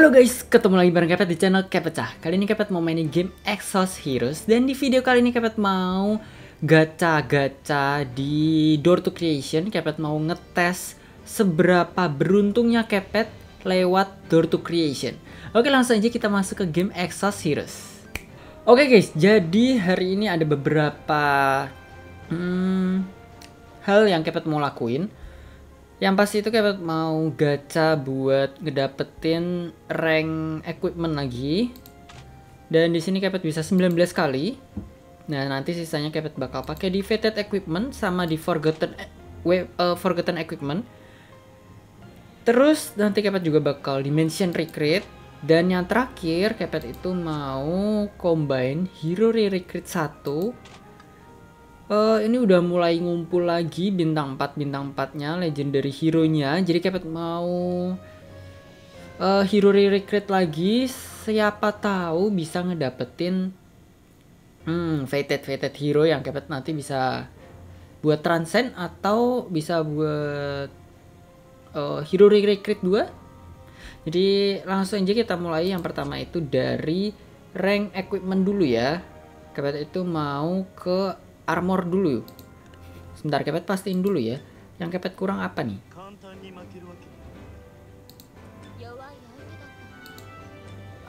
Halo guys, ketemu lagi bareng Kepet di channel Kepecah. Kali ini Kepet mau mainin game Exhaust Heroes dan di video kali ini Kepet mau gacha-gacha di Door to Creation. Kepet mau ngetes seberapa beruntungnya Kepet lewat Door to Creation. Oke, langsung aja kita masuk ke game Exhaust Heroes. Oke guys, jadi hari ini ada beberapa hmm, hal yang Kepet mau lakuin. Yang pasti itu kayak mau gacha buat ngedapetin rank equipment lagi. Dan di sini Kepet bisa 19 kali. Nah, nanti sisanya Kepet bakal pakai di Fated Equipment sama di Forgotten uh, Forgotten Equipment. Terus nanti Kepet juga bakal Dimension Recruit dan yang terakhir Kepet itu mau combine Hero Recruit 1 Uh, ini udah mulai ngumpul lagi bintang 4 bintang 4-nya legendary hero-nya. Jadi Kepet mau uh, hero recruit lagi siapa tahu bisa ngedapetin hmm fated fated hero yang Kepet nanti bisa buat transcend atau bisa buat uh, hero recruit 2. Jadi langsung aja kita mulai yang pertama itu dari rank equipment dulu ya. Kepet itu mau ke armor dulu. Sebentar kepet pastiin dulu ya. Yang kepet kurang apa nih?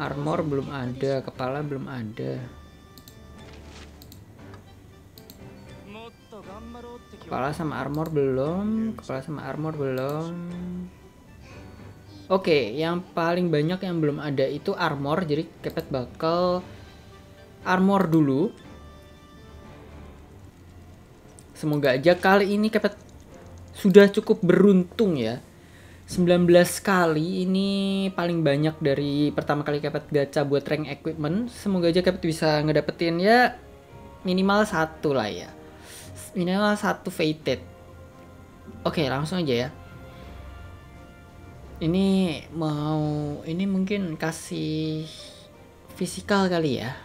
Armor belum ada, kepala belum ada. Kepala sama armor belum, kepala sama armor belum. Oke, okay, yang paling banyak yang belum ada itu armor, jadi kepet bakal armor dulu. Semoga aja kali ini Kepet sudah cukup beruntung ya. 19 kali ini paling banyak dari pertama kali Kepet gacha buat rank equipment. Semoga aja Kepet bisa ngedapetin ya minimal satu lah ya. Minimal satu fated. Oke, langsung aja ya. Ini mau ini mungkin kasih fisikal kali ya.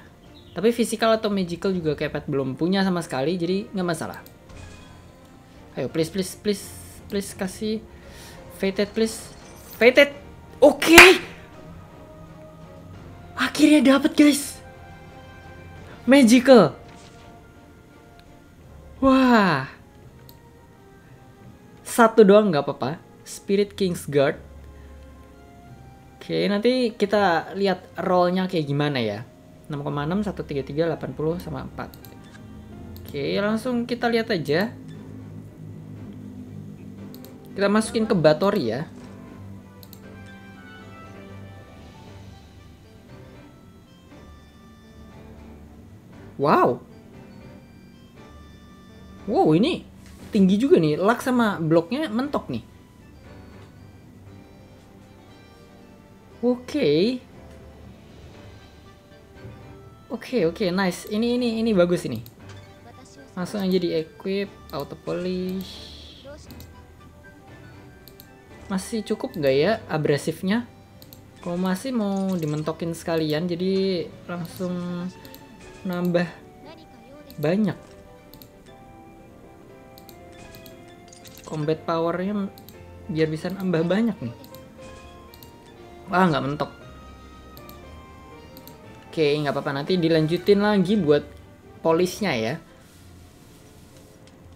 Tapi fisikal atau magical juga Kepet belum punya sama sekali, jadi nggak masalah. Ayo please please please please kasih fated please. Fated. Oke. Okay. Akhirnya dapat guys. Magical. Wah. Satu doang nggak apa-apa. Spirit King's Guard. Oke, nanti kita lihat rollnya kayak gimana ya. 6,6, 133, 80, sama 4. Oke, langsung kita lihat aja. Kita masukin ke Batori ya. Wow. Wow, ini tinggi juga nih. Lak sama bloknya mentok nih. Oke. Okay. Oke, okay, oke, okay, nice. Ini ini ini bagus ini. Langsung aja di equip, auto polish masih cukup nggak ya abrasifnya? Kalau masih mau dimentokin sekalian jadi langsung nambah banyak. Combat powernya biar bisa nambah banyak nih. Wah nggak mentok. Oke nggak apa-apa. Nanti dilanjutin lagi buat polisnya ya.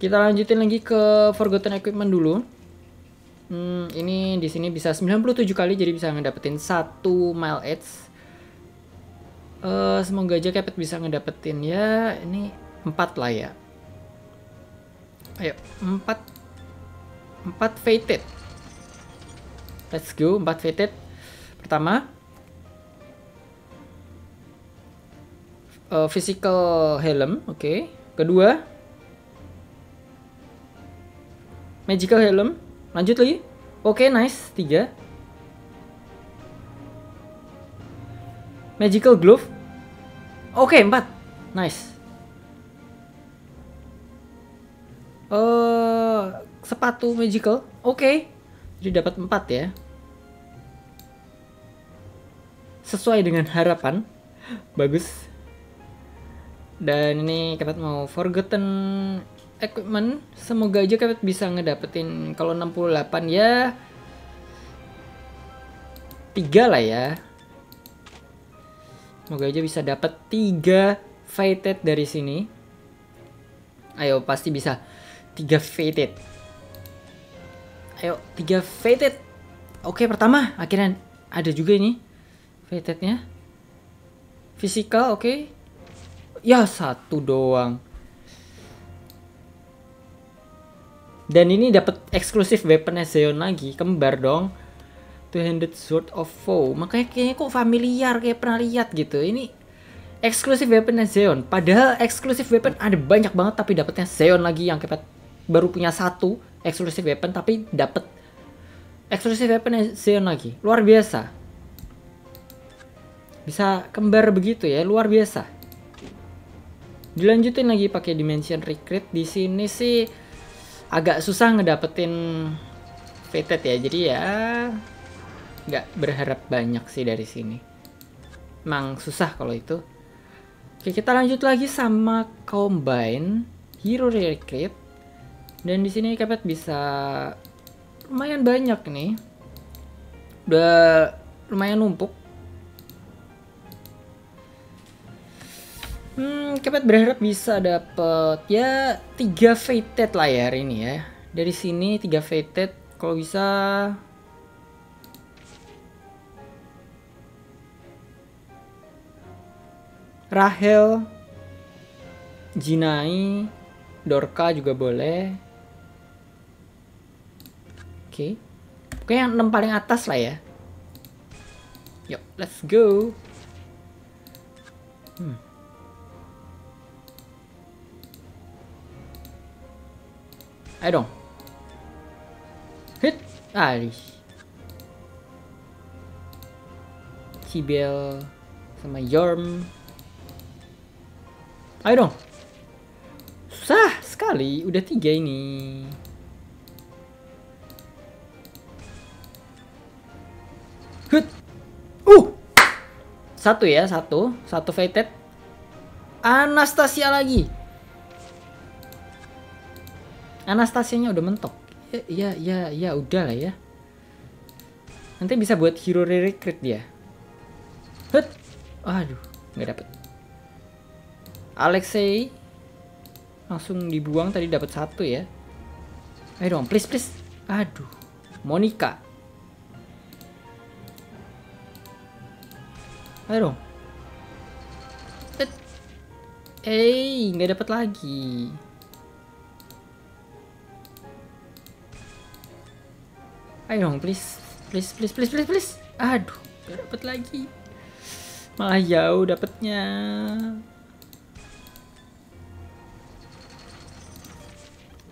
Kita lanjutin lagi ke forgotten equipment dulu Hmm, ini di sini bisa 97 kali jadi bisa ngedapetin satu mile edge. Uh, semoga aja Kepet bisa ngedapetin ya ini 4 lah ya. Ayo, 4 4 fated. Let's go, 4 fated. Pertama uh, physical helm, oke. Okay. Kedua magical helm Lanjut lagi. Oke, okay, nice. Tiga. Magical Glove. Oke, okay, empat. Nice. Uh, sepatu magical. Oke. Okay. Jadi dapat empat ya. Sesuai dengan harapan. Bagus. Dan ini kita mau Forgotten equipment semoga aja kalian bisa ngedapetin kalau 68 ya tiga lah ya. Semoga aja bisa dapat tiga fated dari sini. Ayo pasti bisa. Tiga fated ayo tiga fated oke pertama akhirnya ada juga ini fatednya Physical oke. Ya satu doang Dan ini dapat eksklusif weapon Zeon lagi, kembar dong. Two-handed sword of foe. Makanya kayaknya kok familiar kayak pernah lihat gitu. Ini eksklusif weapon Zeon. Padahal eksklusif weapon ada banyak banget tapi dapatnya Zeon lagi yang kayak baru punya satu eksklusif weapon tapi dapat eksklusif weapon Zeon lagi. Luar biasa. Bisa kembar begitu ya, luar biasa. Dilanjutin lagi pakai dimension recruit di sini sih agak susah ngedapetin fated ya. Jadi ya nggak berharap banyak sih dari sini. Emang susah kalau itu. Oke kita lanjut lagi sama combine hero recruit dan di sini kepet bisa lumayan banyak nih. Udah lumayan numpuk Kepet berharap bisa dapet ya tiga fated lah ya hari ini ya. Dari sini tiga fated, kalau bisa Rahel, Jinai, Dorka juga boleh. Oke. Okay. Oke yang enam paling atas lah ya. Yuk, let's go. Hmm. Ayo dong. Hit. Alis. Cibel sama Yorm. Ayo dong. Susah sekali. Udah tiga ini. Hit. Uh. Satu ya, satu. Satu fated. Anastasia lagi. Anastasianya udah mentok. Ya, ya, ya, ya udah lah ya. Nanti bisa buat hero recruit dia. Hut. Aduh, nggak dapet. Alexei langsung dibuang tadi dapat satu ya. Ayo dong, please please. Aduh, Monica. Ayo dong. Eh, nggak dapat lagi. Ayo dong, please. Please, please, please, please, please. Aduh, gak dapet lagi. Malah jauh dapetnya.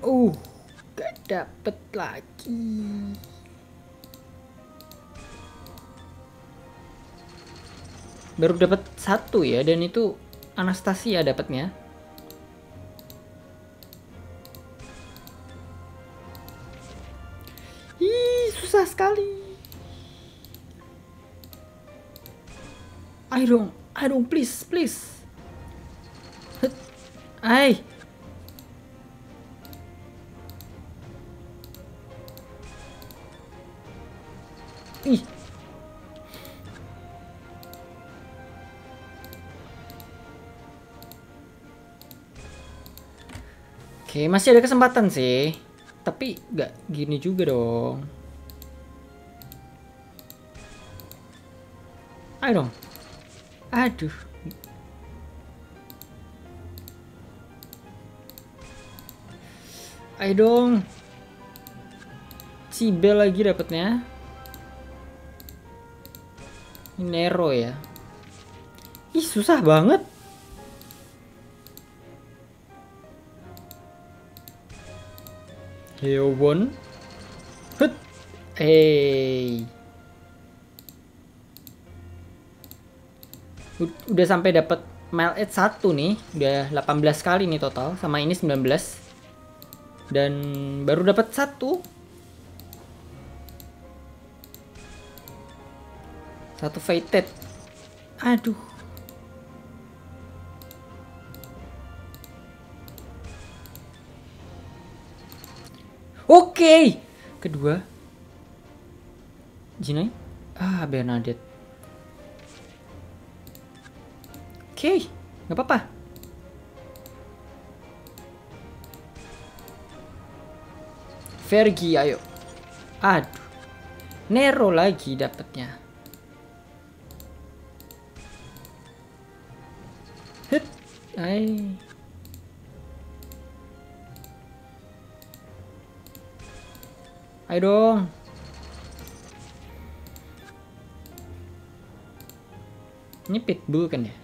Uh, gak dapet lagi. Baru dapat satu ya, dan itu Anastasia dapatnya. Oke, masih ada kesempatan sih. Tapi nggak gini juga dong. Ayo dong. Aduh. Ayo dong. Cibel lagi dapatnya. Nero ya. Ih, susah banget. Heowon. Hut. Hey. udah sampai dapat mail edge 1 nih udah 18 kali nih total sama ini 19 dan baru dapat satu satu fated aduh oke kedua Jinai Ah, Bernadette. Oke, okay, nggak apa-apa. Vergi, ayo. Aduh. Nero lagi dapatnya. Hit. Ay. Ayo dong. Ini pitbull kan ya?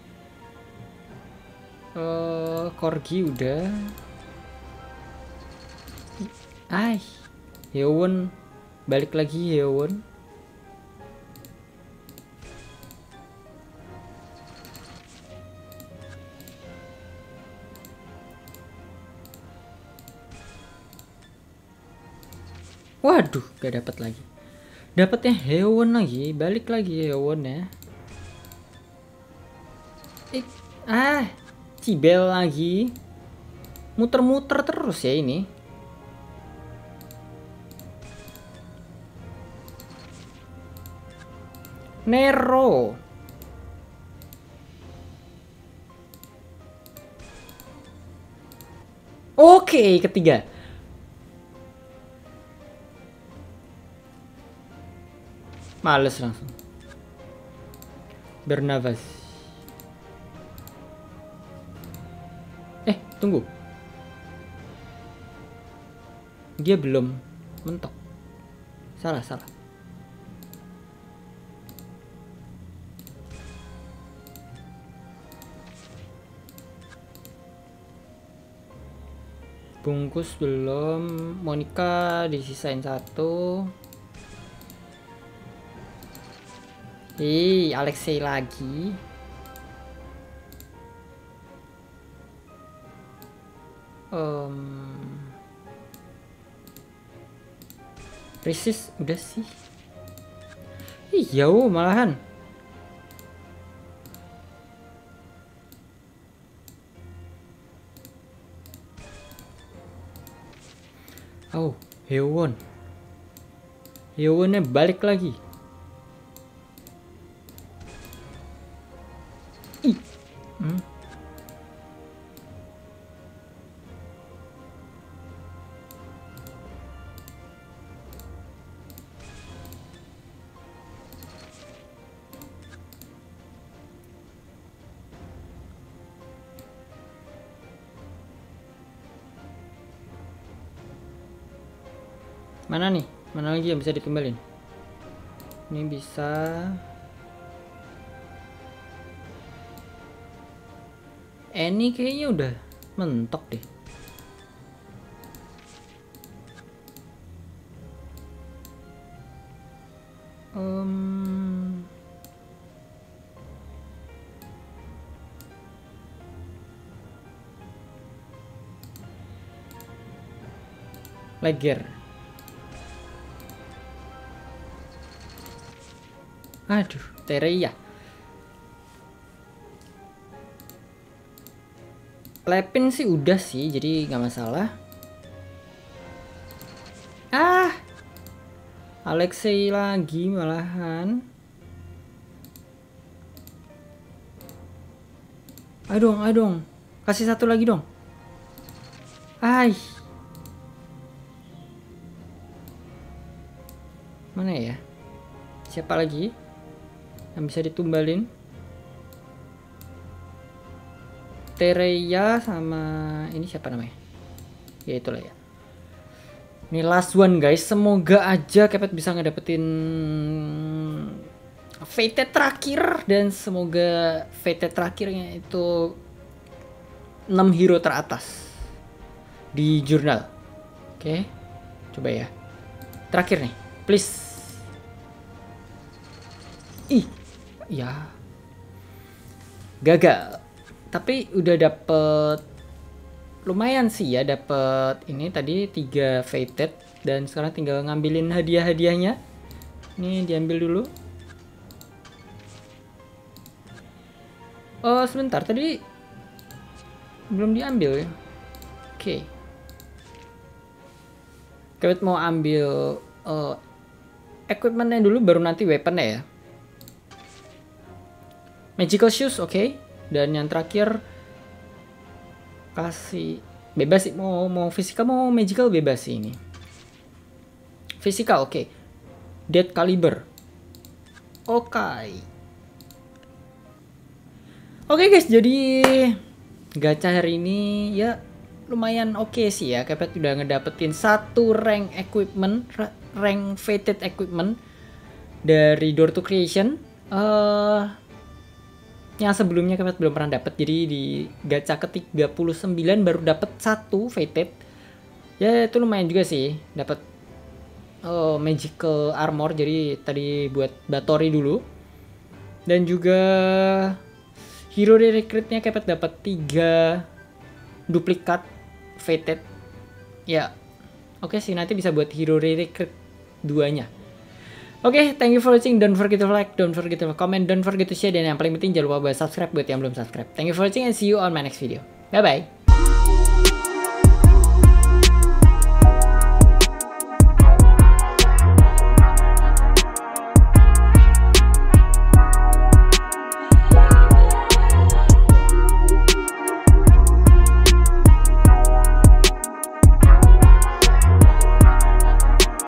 Uh, corgi udah. Ay, Hewon balik lagi Hewon. Waduh, gak dapat lagi. Dapatnya Hewon lagi, balik lagi Hewon ya. Ah, Cibel lagi. Muter-muter terus ya ini. Nero. Oke, ketiga. Males langsung. Bernavas. Eh, tunggu. Dia belum mentok. Salah, salah. bungkus belum Monica disisain satu Ih, Alexei lagi. Um, Resist udah sih. Ih, jauh malahan. Oh, Hewon. Hewonnya balik lagi. Mana nih? Mana lagi yang bisa ditumbalin? Ini bisa Any kayaknya udah mentok deh. Um, Leger. Aduh, Tereya. Lepin sih udah sih, jadi nggak masalah. Ah, Alexei lagi malahan. Ayo dong, ayo dong. Kasih satu lagi dong. Ay. Mana ya? Siapa lagi? Yang bisa ditumbalin? Tereya sama ini siapa namanya? Ya itulah ya. Ini last one guys, semoga aja Kepet bisa ngedapetin VT terakhir dan semoga VT terakhirnya itu 6 hero teratas di jurnal. Oke. Coba ya. Terakhir nih, please. Ih, ya. Gagal tapi udah dapet lumayan sih ya dapet ini tadi tiga fated dan sekarang tinggal ngambilin hadiah-hadiahnya ini diambil dulu oh sebentar tadi belum diambil ya oke okay. Kewet mau ambil uh, equipmentnya dulu baru nanti weaponnya ya. Magical shoes oke. Okay. Dan yang terakhir kasih bebas sih mau mau fisikal mau magical bebas sih ini. Fisikal oke. Okay. Dead caliber. Oke. Okay. Oke okay guys, jadi gacha hari ini ya lumayan oke okay sih ya. Kepet udah ngedapetin satu rank equipment, rank fated equipment dari Door to Creation. Uh, yang sebelumnya Kepet belum pernah dapet. Jadi di gacha ke 39 baru dapet satu fated. Ya itu lumayan juga sih, dapat uh, magical armor. Jadi tadi buat Batori dulu. Dan juga Hero di recruitnya Kepet dapat tiga duplikat fated. Ya, oke okay sih nanti bisa buat hero recruit duanya. Oke, okay, thank you for watching. Don't forget to like, don't forget to comment, don't forget to share. Dan yang paling penting jangan lupa buat subscribe buat yang belum subscribe. Thank you for watching and see you on my next video. Bye-bye.